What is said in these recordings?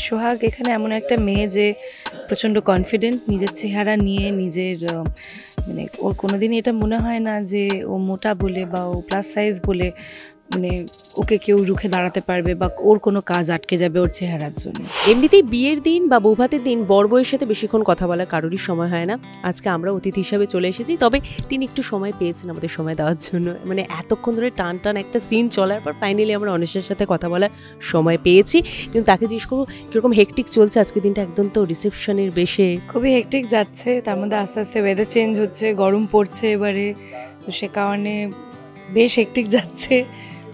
সোহাগ এখানে এমন একটা মেয়ে যে প্রচণ্ড কনফিডেন্ট নিজের চেহারা নিয়ে নিজের মানে ওর কোনোদিনই এটা মনে হয় না যে ও মোটা বলে বা ও প্লাস সাইজ বলে মানে ওকে কেউ রুখে দাঁড়াতে পারবে বা ওর কোনো কাজ আটকে যাবে ওর চেহারার জন্য। এমনিতেই বিয়ের দিন বা বৌভাতের দিন বর বউয়ের সাথে বেশিক্ষণ কথা বলার কারোরই সময় হয় না। আজকে আমরা অতিথি হিসাবে চলে এসেছি তবে তিনি একটু সময় পেয়েছেন আমাদের সময় দেওয়ার জন্য। মানে এতক্ষণ ধরে টান টান একটা সিন চলার পর ফাইনালি আমরা অনিশের সাথে কথা বলার সময় পেয়েছি। কিন্তু তাকে জিজ্ঞেস করব কীরকম হেকটিক চলছে? আজকে দিনটা একদম তো রিসেপশনের বেশে। খুবই হেকটিক যাচ্ছে তার মধ্যে আস্তে আস্তে ওয়েদার চেঞ্জ হচ্ছে গরম পড়ছে এবারে তো সে কারণে বেশ হেকটিক যাচ্ছে।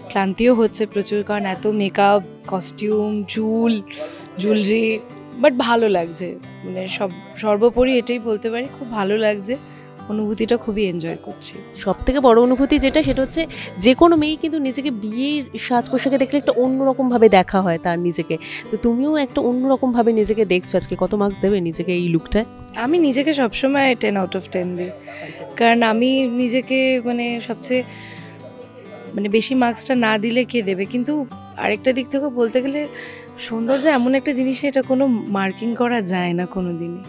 ক্লান্তিও হচ্ছে প্রচুর কারণ এত মেকআপ কস্টিউম চুল জুয়েলারি বাট ভালো লাগছে। মানে সব সর্বোপরি এটাই বলতে পারি খুব ভালো লাগছে। অনুভূতিটা খুবই এনজয় করছি। সব থেকে বড় অনুভূতি যেটা সেটা হচ্ছে যে কোনো মেয়ে কিন্তু নিজেকে বিয়ের সাজ পোশাকে দেখলে একটা অন্যরকম ভাবে দেখা হয় তার নিজেকে। তো তুমিও একটা অন্যরকম ভাবে নিজেকে দেখছ আজকে কত মার্কস দেবে নিজেকে এই লুকটায় আমি নিজেকে সবসময় টেন আউট অফ টেন দিই। কারণ আমি নিজেকে মানে সবচেয়ে মানে বেশি মার্কসটা না দিলে কে দেবে? কিন্তু আরেকটা দিক থেকে বলতে গেলে সৌন্দর্য এমন একটা জিনিস এটা কোনো মার্কিং করা যায় না কোনো দিনই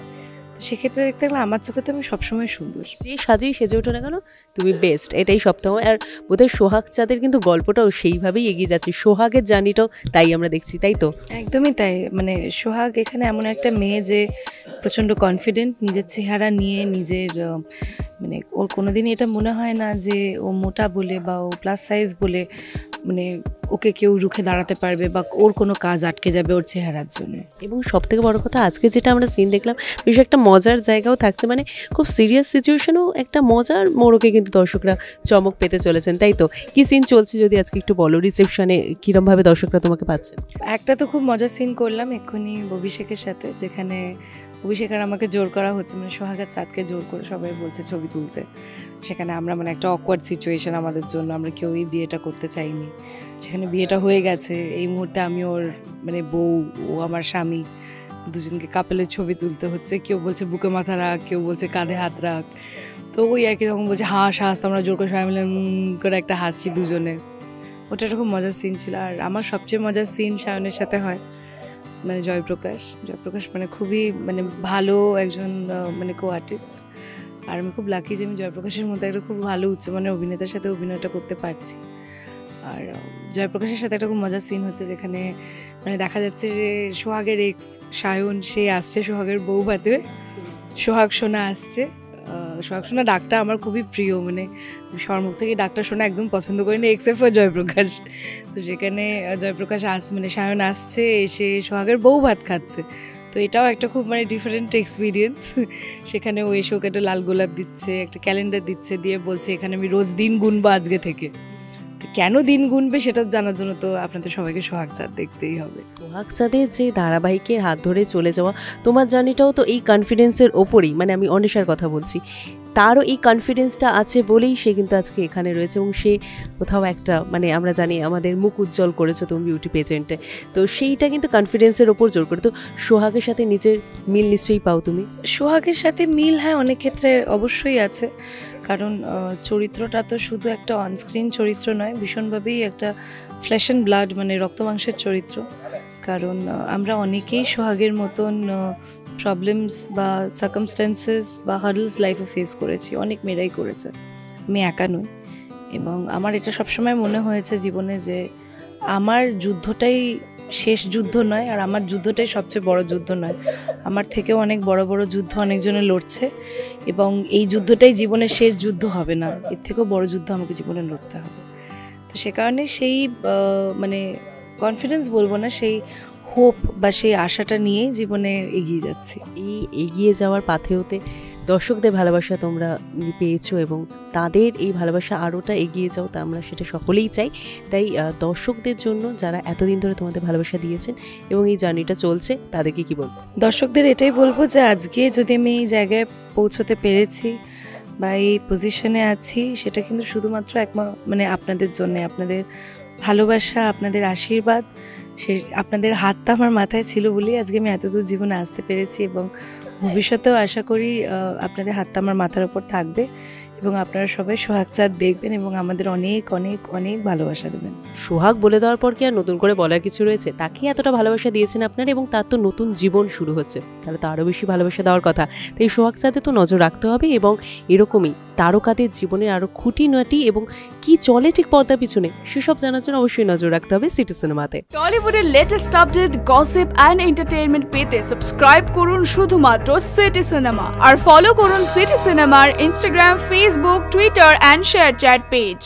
তো সেক্ষেত্রে দেখতে গেলে আমার চোখে তো আমি সবসময় সুন্দর। যে সাজেই সেজে ওঠো না কেন তুমি বেস্ট এটাই সপ্তাহ আর বোধহয় সোহাগ চাঁদের কিন্তু গল্পটাও সেইভাবেই এগিয়ে যাচ্ছে। সোহাগের জার্নিটাও তাই আমরা দেখছি তাই তো? একদমই তাই। মানে সোহাগ এখানে এমন একটা মেয়ে যে প্রচণ্ড কনফিডেন্ট নিজের চেহারা নিয়ে নিজের মানে ওর কোনোদিনই এটা মনে হয় না যে ও মোটা বলে বা ও প্লাস সাইজ বলে মানে ওকে কেউ রুখে দাঁড়াতে পারবে বা ওর কোনো কাজ আটকে যাবে ওর চেহারার জন্য। এবং সব থেকে বড় কথা আজকে যেটা আমরা সিন দেখলাম বেশ একটা মজার জায়গাও থাকছে। মানে খুব সিরিয়াস সিচুয়েশনও একটা মজার মোড়কে কিন্তু দর্শকরা চমক পেতে চলেছেন তাই তো? কি সিন চলছে যদি আজকে একটু বলো রিসেপশনে কিরমভাবে দর্শকরা তোমাকে পাচ্ছেন? একটা তো খুব মজার সিন করলাম এক্ষুনি অভিষেকের সাথে যেখানে অভিষেক আর আমাকে জোর করা হচ্ছে। মানে সোহাগার চাঁদকে জোর করে সবাই বলছে ছবি তুলতে। সেখানে আমরা মানে একটা অকওয়ার্ড সিচুয়েশন আমাদের জন্য আমরা কেউই বিয়েটা করতে চাইনি। সেখানে বিয়েটা হয়ে গেছে, এই মুহূর্তে আমি ওর মানে বউ, ও আমার স্বামী, দুজনকে কাপেলের ছবি তুলতে হচ্ছে। কেউ বলছে বুকে মাথা রাখ, কেউ বলছে কাঁধে হাত রাখ। তো ওই আর কি তখন বলছে, হাস হাস আমরা জোর করে সবাই মিলে করে একটা হাসছি দুজনে। ওটা একটা খুব মজার সিন ছিল। আর আমার সবচেয়ে মজার সিন সায়নের সাথে হয় মানে জয়প্রকাশ। জয়প্রকাশ মানে খুবই মানে ভালো একজন মানে কো আর্টিস্ট আর আমি খুব লাকি যে আমি জয়প্রকাশের মধ্যে একটা খুব ভালো উচ্চমানের অভিনেতার সাথে অভিনয়টা করতে পারছি। আর জয়প্রকাশের সাথে একটা খুব মজার সিন হচ্ছে যেখানে মানে দেখা যাচ্ছে যে সোহাগের এক্স সায়ন সে আসছে সোহাগের বউ ভাতে সোহাগ সোনা আসছে। সোহাগ সোনা ডাকটা আমার খুবই প্রিয় মানে সরমুখ থেকে ডাক্তার শোনা একদম পছন্দ করি না এক্সেপ্ট ফর জয়প্রকাশ। তো আহ, জয়প্রকাশ আস মানে সায়ন আসছে এসে সোহাগের বউ ভাত খাচ্ছে। তো এটাও একটা খুব মানে ডিফারেন্ট এক্সপিরিয়েন্স সেখানে ও এসে ওকে একটা লাল গোলাপ দিচ্ছে একটা ক্যালেন্ডার দিচ্ছে দিয়ে বলছে এখানে আমি রোজ দিন গুনবো আজকে থেকে। কেন দিন গুনবে সেটা জানার জন্য তো আপনাদের সবাইকে সোহাগ চাঁদ দেখতেই হবে। সোহাগ চাঁদের যে ধারাবাহিকের হাত ধরে চলে যাওয়া, তোমার জার্নিটাও তো এই কনফিডেন্সের ওপরেই। মানে আমি অনেশার কথা বলছি। তারও এই কনফিডেন্সটা আছে বলেই সে কিন্তু আজকে এখানে রয়েছে এবং সে কোথাও একটা মানে আমরা জানি আমাদের মুখ উজ্জ্বল করেছ তুমি বিউটি পেজেন্টে তো সেইটা কিন্তু কনফিডেন্সের ওপর জোর করে। তো সোহাগের সাথে নিজের মিল নিশ্চয়ই পাও তুমি? সোহাগের সাথে মিল হ্যাঁ অনেক ক্ষেত্রে অবশ্যই আছে। কারণ চরিত্রটা তো শুধু একটা অনস্ক্রিন চরিত্র নয়, ভীষণভাবেই একটা ফ্ল্যাশ অ্যান্ড ব্লাড মানে রক্ত মাংসের চরিত্র। কারণ আমরা অনেকেই সোহাগের মতন প্রবলেমস বা সার্কামস্ট্যান্সেস বা হার্ডলস লাইফে ফেস করেছি, অনেক মেয়েরাই করেছে। আমি একা নই। এবং আমার এটা সবসময় মনে হয়েছে জীবনে যে আমার যুদ্ধটাই শেষ যুদ্ধ নয়, আর আমার যুদ্ধটাই সবচেয়ে বড় যুদ্ধ নয়। আমার থেকেও অনেক বড় বড় যুদ্ধ অনেকজনে লড়ছে, এবং এই যুদ্ধটাই জীবনের শেষ যুদ্ধ হবে না। এর থেকেও বড় যুদ্ধ আমাকে জীবনে লড়তে হবে। তো সে কারণে সেই মানে কনফিডেন্স বলব না, সেই হোপ বা সেই আশাটা নিয়েই জীবনে এগিয়ে যাচ্ছি। এই এগিয়ে যাওয়ার পাথেওতে দর্শকদের ভালোবাসা তোমরা পেয়েছ এবং তাদের এই ভালোবাসা আরোটা এগিয়ে যাও তা আমরা সেটা সকলেই চাই। তাই দর্শকদের জন্য যারা এতদিন ধরে তোমাদের ভালোবাসা দিয়েছেন এবং এই জার্নিটা চলছে তাদেরকে কি বলব? দর্শকদের এটাই বলব যে আজকে যদি আমি এই জায়গায় পৌঁছতে পেরেছি বা এই পজিশনে আছি সেটা কিন্তু শুধুমাত্র একমা মানে আপনাদের জন্য আপনাদের ভালোবাসা আপনাদের আশীর্বাদ সে আপনাদের হাতটা আমার মাথায় ছিল বলেই আজকে আমি এতদূর জীবনে আসতে পেরেছি এবং ভবিষ্যতেও আশা করি আপনাদের হাতটা আমার মাথার ওপর থাকবে। এবং আপনারা সবাই সোহাগ চাঁদ দেখবেন এবং আমাদের অনেক অনেক অনেক ভালোবাসা দেবেন। সোহাগ বলে দেওয়ার পর কি আর নতুন করে বলার কিছু রয়েছে? তাকে এতটা ভালোবাসা দিয়েছেন আপনার এবং তার তো নতুন জীবন শুরু হচ্ছে। তাহলে তো আরও বেশি ভালোবাসা দেওয়ার কথা। তাই সোহাগ চাঁদে তো নজর রাখতে হবে এবং এরকমই তারকাদের জীবনের আরও খুঁটিনাটি এবং কি চলে ঠিক পর্দার পিছনে সেসব জানার জন্য অবশ্যই নজর রাখতে হবে সিটি সিনেমাতে। টলিউডের latest update gossip and entertainment পেতে সাবস্ক্রাইব করুন শুধুমাত্র সিটি সিনেমা। আর ফলো করুন সিটি সিনেমার Instagram Facebook Facebook, Twitter and ShareChat page.